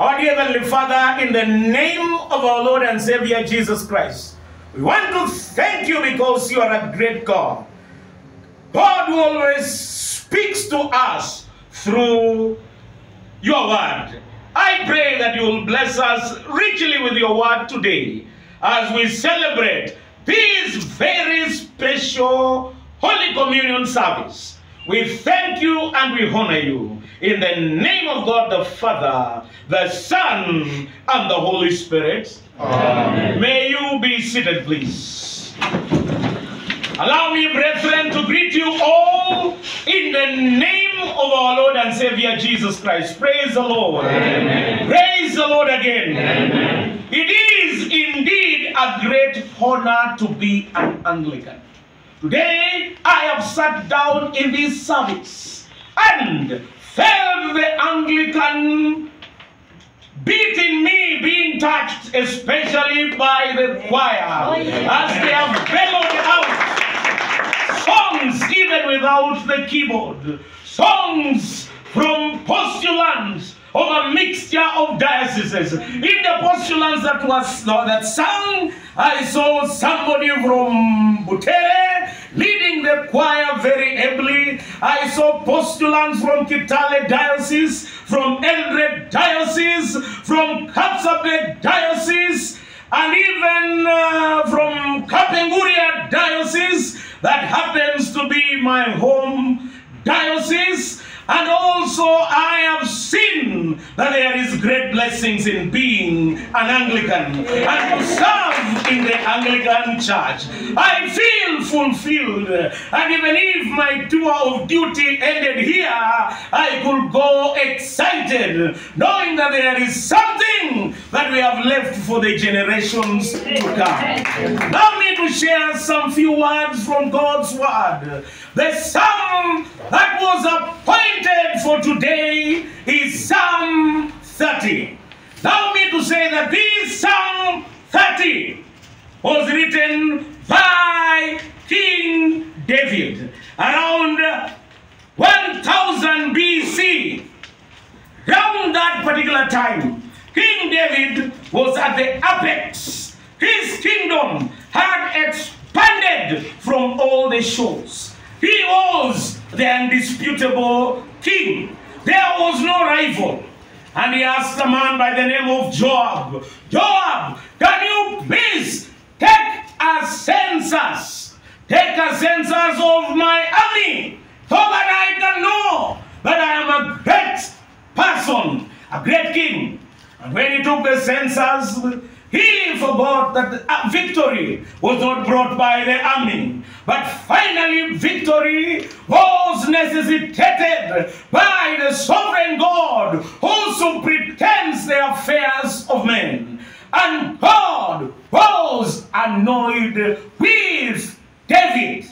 Our dear Heavenly Father, in the name of our Lord and Savior Jesus Christ, we want to thank you because you are a great God. God who always speaks to us through your word. I pray that you will bless us richly with your word today as we celebrate this very special Holy Communion service. We thank you and we honor you. In the name of God the Father, the Son, and the Holy Spirit. Amen. May you be seated, please. Allow me, brethren, to greet you all in the name of our Lord and Savior Jesus Christ. Praise the Lord. Amen. Praise the Lord again. Amen. It is indeed a great honor to be an Anglican. Today, I have sat down in this service and felt the Anglican beat in me being touched, especially by the choir, oh, as they have bellowed out songs even without the keyboard, songs from postulants of a mixture of dioceses. In the postulants that was that sang, I saw somebody from Butere leading the choir very ably. I saw postulants from Kitale Diocese, from Eldoret Diocese, from Kapsabet Diocese, and even uh, from Kapenguria Diocese, that happens to be my home diocese. And also, I have seen that there is great blessings in being an Anglican and to serve in the Anglican Church. I feel fulfilled, and even if my tour of duty ended here, I could go excited, knowing that there is something that we have left for the generations to come. Allow me to share some few words from God's Word. The psalm that was appointed for today is Psalm 30. Allow me to say that this Psalm 30 was written by King David around 1000 BC. Around that particular time, King David was at the apex. His kingdom had expanded from all the shores. He was the undisputable king. There was no rival. And he asked a man by the name of Joab, Joab, can you please take a census? Take a census of my army so that I can know that I am a great person, a great king. And when he took the census, he forgot that uh, victory was not brought by the army, but finally victory was necessitated by the sovereign God who superintends the affairs of men. And God was annoyed with David.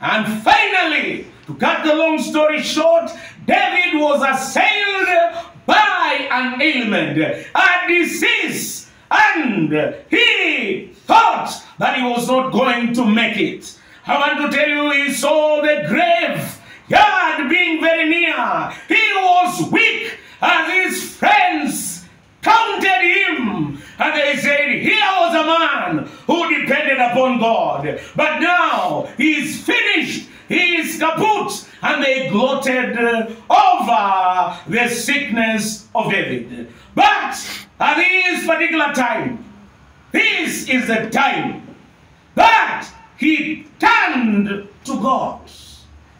And finally, to cut the long story short, David was assailed by an ailment, a disease and he thought that he was not going to make it. I want to tell you, he saw the grave yard being very near. He was weak as his friends counted him. And they said, Here was a man who depended upon God. But now he's finished. He is kaput. And they gloated uh, over the sickness of David. But at this particular time, this is the time that he turned to God.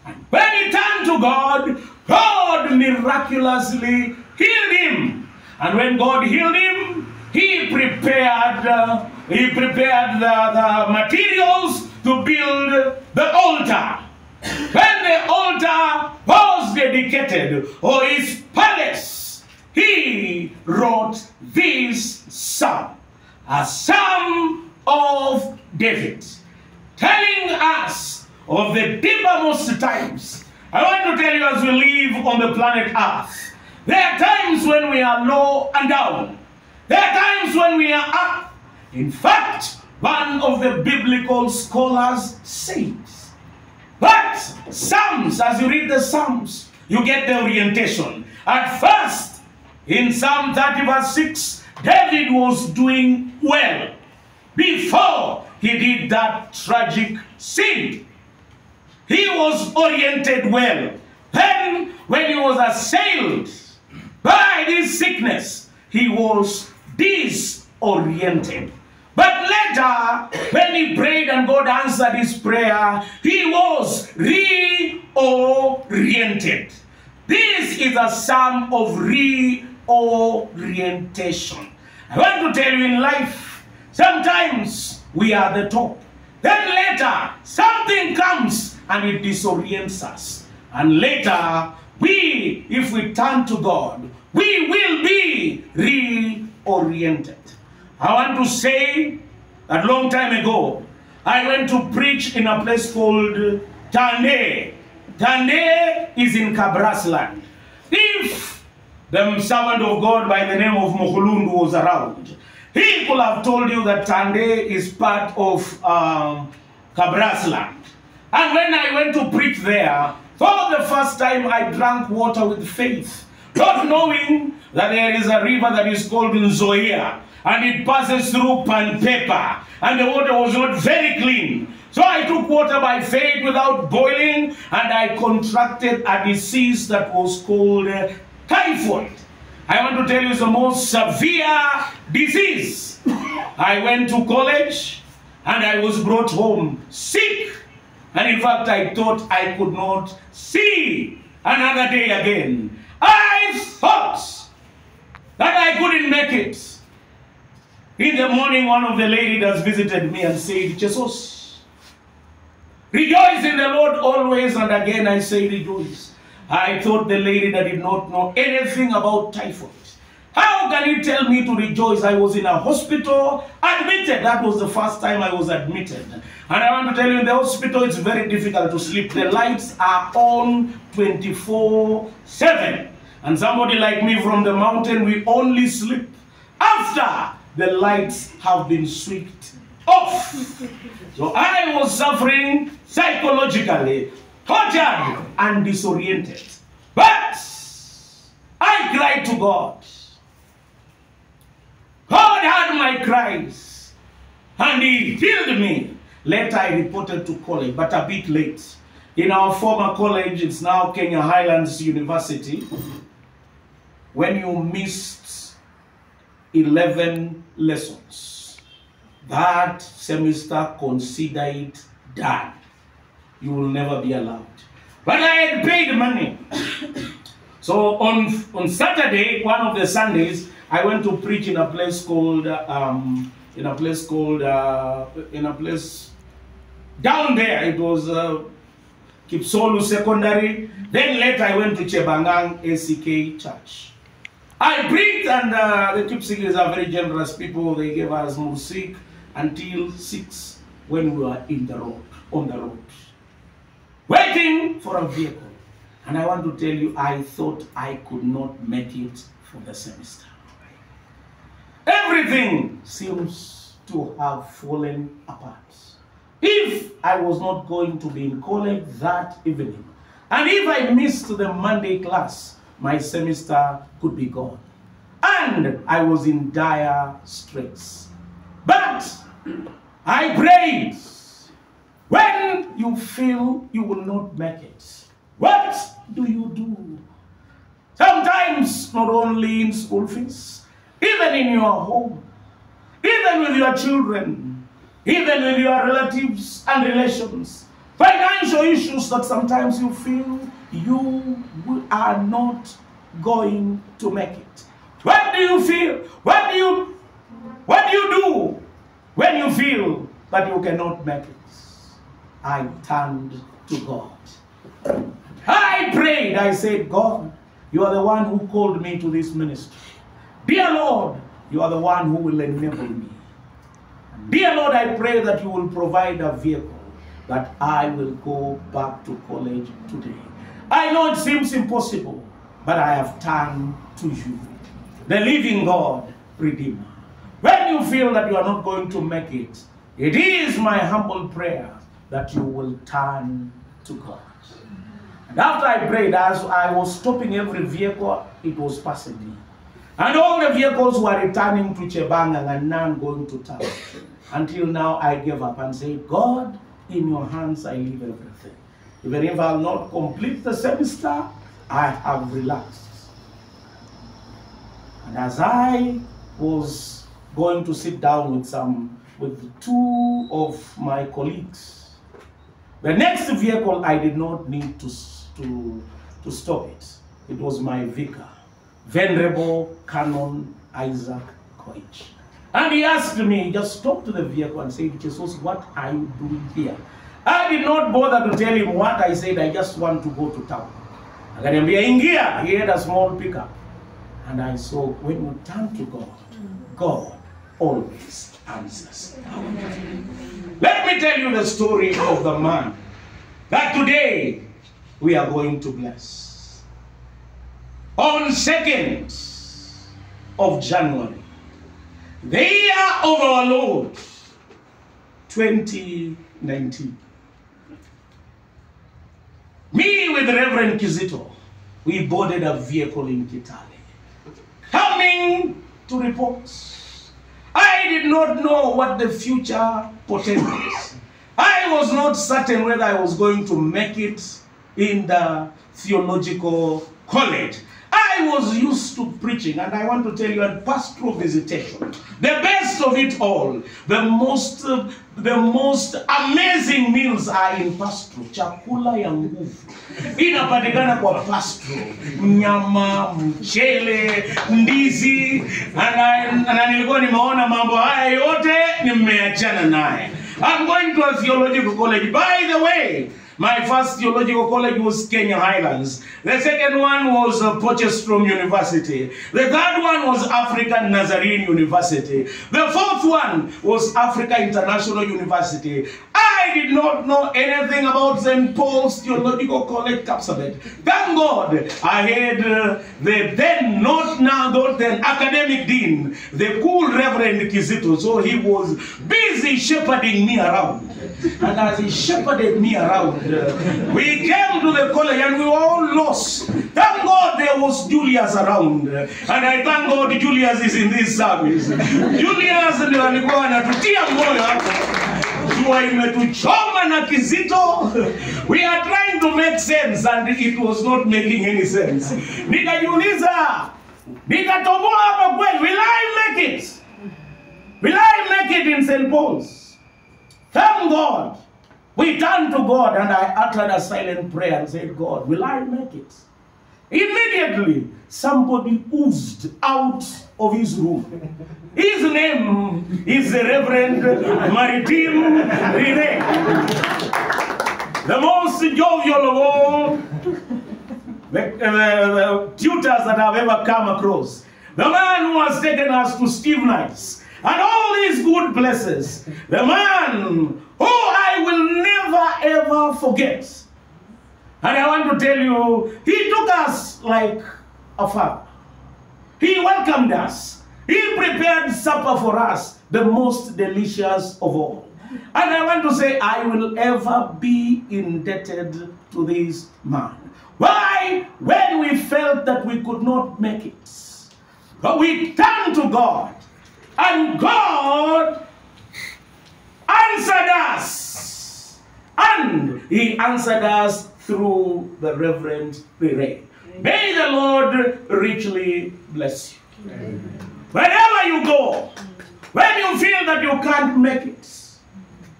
And when he turned to God, God miraculously healed him. And when God healed him, he prepared uh, he prepared the, the materials to build the altar. When the altar was dedicated, or his palace, he wrote this psalm, a psalm of David, telling us of the deepermost times. I want to tell you as we live on the planet Earth, there are times when we are low and down. There are times when we are up. In fact, one of the biblical scholars says, but Psalms, as you read the Psalms, you get the orientation. At first, In Psalm 30, verse 6, David was doing well before he did that tragic sin. He was oriented well. Then, when he was assailed by this sickness, he was disoriented. But later, when he prayed and God answered his prayer, he was reoriented. This is a psalm of reorientation. I want to tell you in life, sometimes we are the top. Then later, something comes and it disorients us. And later, we, if we turn to God, we will be reoriented. I want to say that long time ago, I went to preach in a place called Tande. Tande is in Kabrasland. If the servant of God by the name of Mokulundu was around, he could have told you that Tande is part of um, Kabrasland. And when I went to preach there, for the first time I drank water with faith, not knowing that there is a river that is called in Nzoia, and it passes through Panpepa, and the water was not very clean. So I took water by faith without boiling, and I contracted a disease that was called uh, typhoid. I want to tell you it's the most severe disease. I went to college and I was brought home sick. And in fact, I thought I could not see another day again. I thought that I couldn't make it. In the morning, one of the ladies visited me and said, Jesus, rejoice in the Lord always. And again, I say rejoice. I thought the lady that did not know anything about typhoid. How can you tell me to rejoice? I was in a hospital, admitted. That was the first time I was admitted. And I want to tell you, in the hospital, it's very difficult to sleep. The lights are on 24 7. And somebody like me from the mountain, we only sleep after the lights have been switched off. So I was suffering psychologically, tortured, and disoriented. But I cried to God. God heard my cries and He healed me. Later, I reported to college, but a bit late. In our former college, it's now Kenya Highlands University. When you missed 11 lessons, that semester consider it done. You will never be allowed. But I had paid money. So on, on Saturday, one of the Sundays, I went to preach in a place called, um, in a place called, uh, in a place down there. It was uh, Kipsolu Secondary. Then later I went to Chebangang ACK Church. I preached and uh, the Kipsigis are very generous people. They gave us music until 6 when we were in the road, on the road, waiting for a vehicle. And I want to tell you, I thought I could not make it for the semester. Everything seems to have fallen apart. If I was not going to be in college that evening, and if I missed the Monday class, my semester could be gone. And I was in dire straits. But I prayed. When you feel you will not make it, what do you do? Sometimes, not only in school fees, even in your home, even with your children, even with your relatives and relations, financial issues that sometimes you feel you are not going to make it. What do you feel? What do you what do you do when you feel that you cannot make it? I turned to God. I prayed. I said, God, you are the one who called me to this ministry. Dear Lord, you are the one who will enable me. Dear Lord, I pray that you will provide a vehicle that I will go back to college today. I know it seems impossible, but I have turned to you, the living God, Redeemer. When you feel that you are not going to make it, it is my humble prayer that you will turn to God. And after I prayed, as I was stopping every vehicle, it was passing me. And all the vehicles were returning to Chebangang and none going to town. Until now, I gave up and said, God, in your hands I leave everything. Even if I'll not complete the semester, I have relaxed. And as I was going to sit down with some, with two of my colleagues, the next vehicle I did not need to, to, to stop it. It was my vicar, Venerable Canon Isaac Koech. And he asked me, just stop to the vehicle and said, Jesus, what are you doing here? I did not bother to tell him what I said, I just want to go to town. Akaniambia, ingia. He had a small pickup. And I saw, when you turn to God, God always answers. Let me tell you the story of the man that today we are going to bless. On 2nd of January, the year of our Lord, 2019. Me with Reverend Kizito, we boarded a vehicle in Kitale. Coming to report. I did not know what the future portends. I was not certain whether I was going to make it in the theological college. I was used to preaching, and I want to tell you, and pastoral visitation. The best of it all, the most, uh, the most amazing meals are in pastoral. Chakula ya nguvu inapatikana kwa pastoral, nyama, mchele, ndizi, na, nilikuwa nimeona mambo haya yote nimeachana naye. I'm going to a theological college. By the way, my first theological college was Kenya Highlands. The second one was uh, Potchefstroom University. The third one was African Nazarene University. The fourth one was Africa International University. I did not know anything about St. Paul's Theological College, Kapsabet. Thank God I had uh, the then, not now, not then, academic dean, the cool Reverend Kizito. So he was busy shepherding me around. And as he shepherded me around, we came to the college and we were all lost. Thank God there was Julius around. And I thank God Julius is in this service. Julius. We are trying to make sense and it was not making any sense. Will I make it? Will I make it in St. Paul's? Thank God. We turned to God and I uttered a silent prayer and said, God, will I make it? Immediately, somebody oozed out of his room. His name is the Reverend Maritim Rene. The most jovial of all the, uh, the- the tutors that I've ever come across. The man who has taken us to Steve Nice and all these good places. The man who I will never ever forget. And I want to tell you, he took us like a father. He welcomed us. He prepared supper for us, the most delicious of all. And I want to say, I will ever be indebted to this man. Why? When we felt that we could not make it, but we turned to God, and God answered us. And he answered us through the Reverend Ray. May the Lord richly bless you. Wherever you go, when you feel that you can't make it,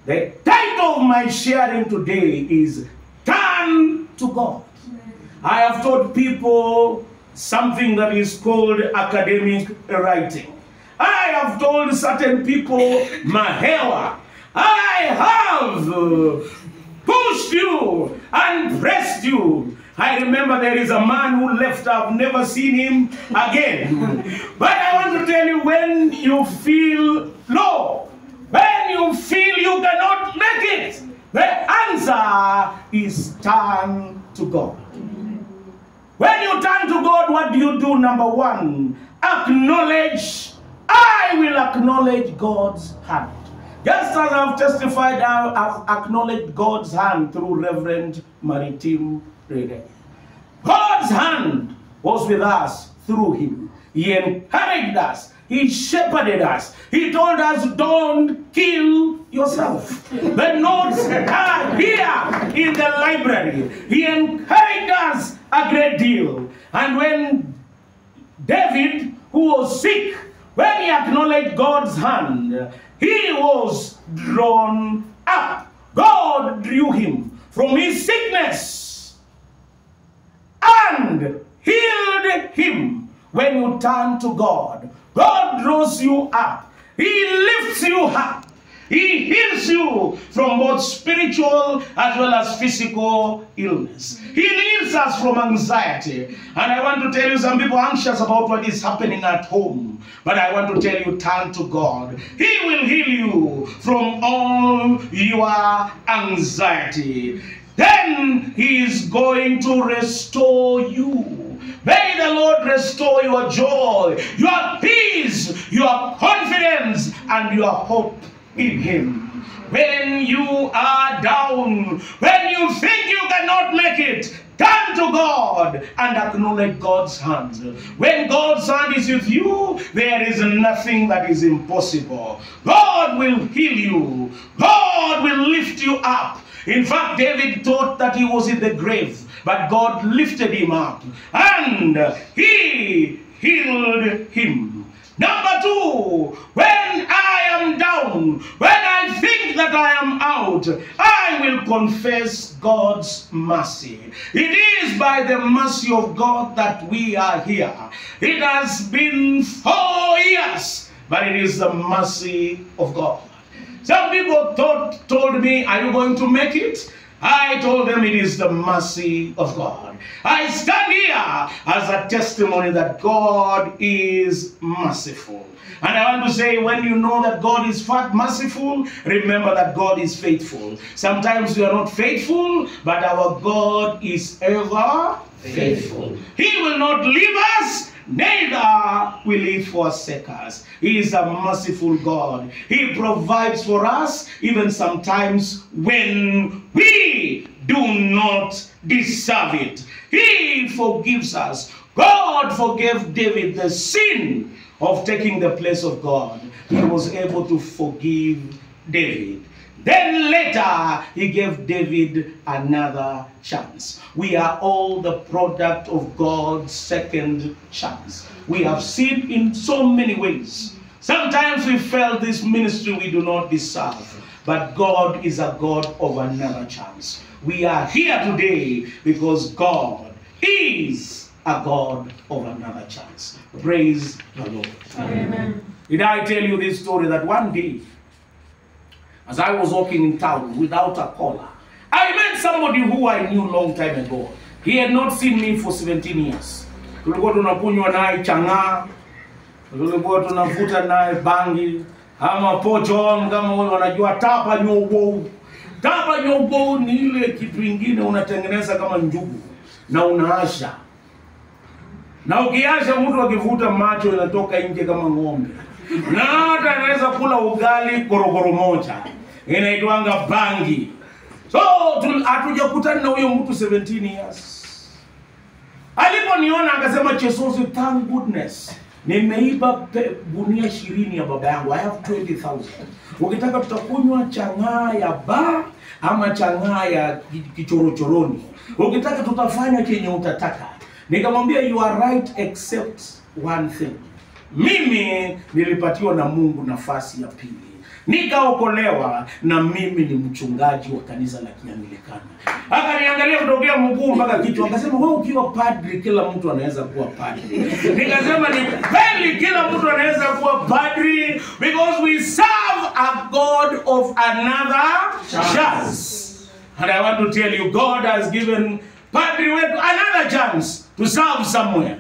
the title of my sharing today is Turn to God. I have taught people something that is called academic writing. I have told certain people, Mahewa, I have pushed you and pressed you. I remember there is a man who left, I've never seen him again. but I want to tell you when you feel low, when you feel you cannot make it, the answer is turn to God. When you turn to God, what do you do? Number one, acknowledge. I will acknowledge God's hand. Just as I've testified, I've acknowledged God's hand through Reverend Maritim Rede. God's hand was with us through him. He encouraged us. He shepherded us. He told us, don't kill yourself. The notes are here in the library. He encouraged us a great deal. And when David, who was sick, when he acknowledged God's hand, he was drawn up. God drew him from his sickness and healed him when you turn to God. God draws you up. He lifts you up. He heals you from both spiritual as well as physical illness. He heals us from anxiety. And I want to tell you, some people are anxious about what is happening at home. But I want to tell you, turn to God. He will heal you from all your anxiety. Then He is going to restore you. May the Lord restore your joy, your peace, your confidence, and your hope in Him. When you are down, when you think you cannot make it, turn to God and acknowledge God's hand. When God's hand is with you, there is nothing that is impossible. God will heal you, God will lift you up. In fact, David thought that he was in the grave, but God lifted him up and he healed him. Number two, when I am down, when I think that I am out, I will confess God's mercy. It is by the mercy of God that we are here. It has been four years, but it is the mercy of God. Some people thought, told me, Are you going to make it? I told them it is the mercy of God. I stand here as a testimony that God is merciful. And I want to say, when you know that God is fat merciful, remember that God is faithful. Sometimes we are not faithful, but our God is ever faithful. He will not leave us, neither will he forsake us. He is a merciful God. He provides for us even sometimes when we do not deserve it. He forgives us. God forgave David the sin of taking the place of God. He was able to forgive David. Then later, he gave David another chance. We are all the product of God's second chance. We have seen in so many ways. Sometimes we felt this ministry we do not deserve, but God is a God of another chance. We are here today because God is a God of another chance. Praise the Lord. Amen. Did I tell you this story that one day, as I was walking in town without a collar, I met somebody who I knew long time ago. He had not seen me for 17 years. Tulikuwa tunakunywa naye chang'aa, tulikuwa tunavuta naye bangi ama pochon, kama wale wanajua tapa nyogou. Tapa nyogou ni ile kitu ingine unatengeneza kama njugu na unaasha na ukiasha mtu akivuta macho inatoka nje kama ng'ombe, na hata anaweza kula ugali korokoro moja, inaitwanga bangi. So tu- hatujakutana na huyo mtu 17 years. Aliponiona akasema, Chesosi, thank goodness nimeiba gunia ishirini ya baba yangu, I have 20,000. Ukitaka tutakunywa chang'aa ya ba ama chang'aa ya kichorochoroni, ukitaka tutafanya chenye utataka. Nikamwambia you are right except one thing, mimi nilipatiwa na Mungu nafasi ya pili nikaokolewa na mimi ni mchungaji wa kanisa la Kianglikana. Akaniangalia kutokea mguu mpaka kichwa, akasema wewe ukiwa padri, kila mtu anaweza kuwa padri. Nikasema ni kweli, kila mtu anaweza kuwa padri because we serve a God of another chance. And I want to tell you, God has given padri wetu another chance to serve somewhere.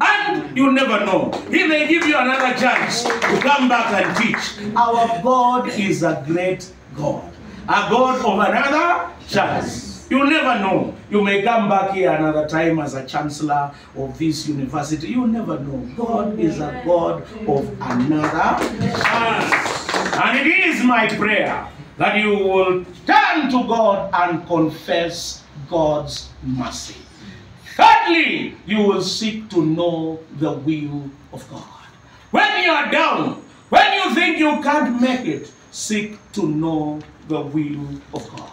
And you never know. He may give you another chance to come back and teach. Our God is a great God. A God of another chance. You never know. You may come back here another time as a chancellor of this university. You never know. God is a God of another chance. And it is my prayer that you will turn to God and confess God's mercy. Thirdly, you will seek to know the will of God. When you are down, when you think you can't make it, seek to know the will of God.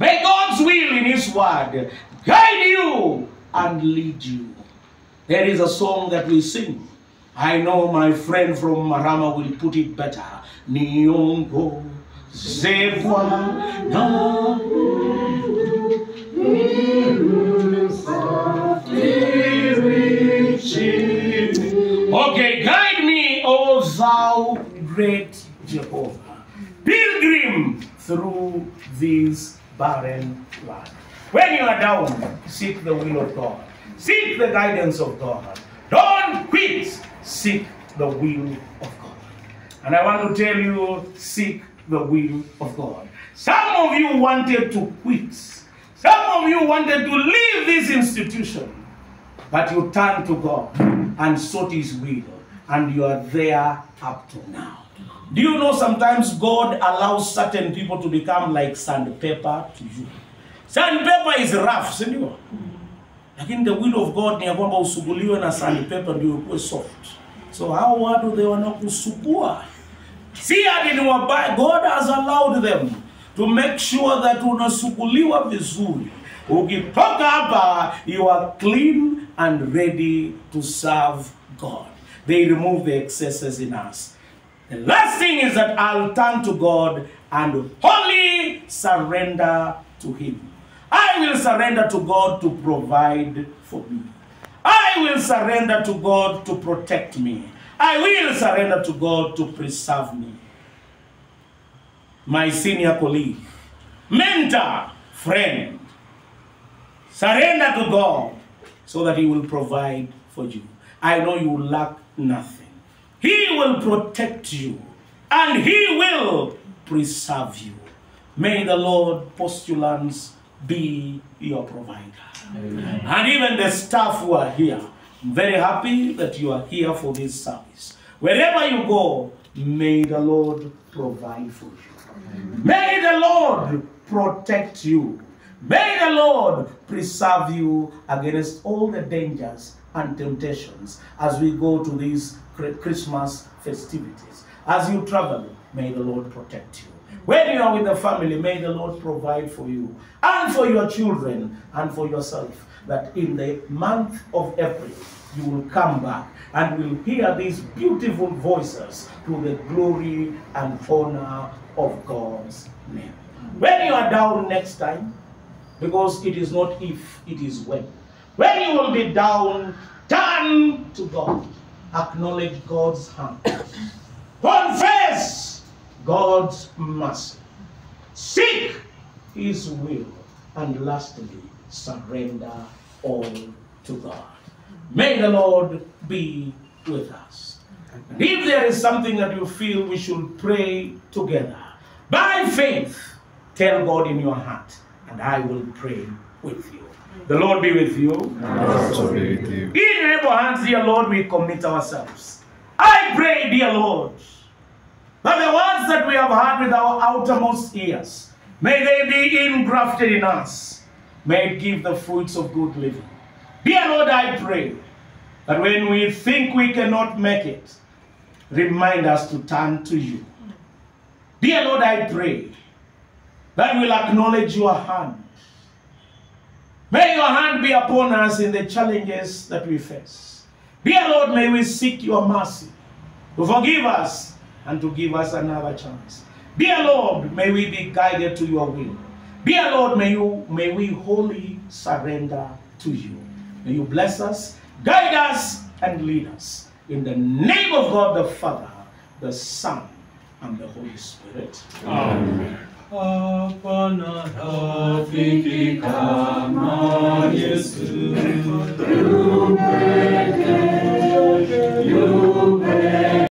May God's will in His Word guide you and lead you. There is a song that we sing. I know my friend from Marama will put it better. Niongo Zevwa great Jehovah, pilgrim through this barren land. When you are down, seek the will of God, seek the guidance of God. Don't quit, seek the will of God. And I want to tell you, seek the will of God. Some of you wanted to quit. Some of you wanted to leave this institution. But you turned to God and sought His will, and you are there up to now. Do you know sometimes God allows certain people to become like sandpaper to you? Sandpaper is rough, si ndio? Lakini the will of God ni ya usuguliwe na sandpaper ndio ukuwe soft. So hao watu they wanakusugua. Ati ni wabaya. God has allowed them to make sure that unasuguliwa vizuri. Ukitoka hapa, you are clean and ready to serve God. They remove the excesses in us. The last thing is that I'll turn to God and wholly surrender to Him. I will surrender to God to provide for me. I will surrender to God to protect me. I will surrender to God to preserve me. My senior colleague, mentor, friend, surrender to God so that He will provide for you. I know you lack nothing. He will protect you and He will preserve you. May the Lord postulants be your provider. And even the staff who are here, I'm very happy that you are here for this service. Wherever you go, may the Lord provide for you. May the Lord protect you. May the Lord preserve you against all the dangers and temptations as we go to these Christmas festivities. As you travel, may the Lord protect you. When you are with the family, may the Lord provide for you and for your children and for yourself. That in the month of April, you will come back and will hear these beautiful voices to the glory and honor of God's name. When you are down next time, because it is not if, it is when. When you will be down, turn to God. Acknowledge God's hand. Confess God's mercy. Seek His will. And lastly, surrender all to God. May the Lord be with us. And if there is something that you feel we should pray together, by faith, tell God in your heart, and I will pray with you. The Lord be with you. Also be with you. In your able hands, dear Lord, we commit ourselves. I pray, dear Lord, that the words that we have heard with our outermost ears, may they be engrafted in us. May it give the fruits of good living. Dear Lord, I pray that when we think we cannot make it, remind us to turn to you. Dear Lord, I pray that we'll acknowledge your hand. May your hand be upon us in the challenges that we face. Dear Lord, may we seek your mercy to forgive us and to give us another chance. Dear Lord, may we be guided to your will. Dear Lord, may you may we wholly surrender to you. May you bless us, guide us, and lead us. In the name of God the Father, the Son, and the Holy Spirit. Amen. Hapana Hapanarafiki kama Yesu Yubeke Yubeke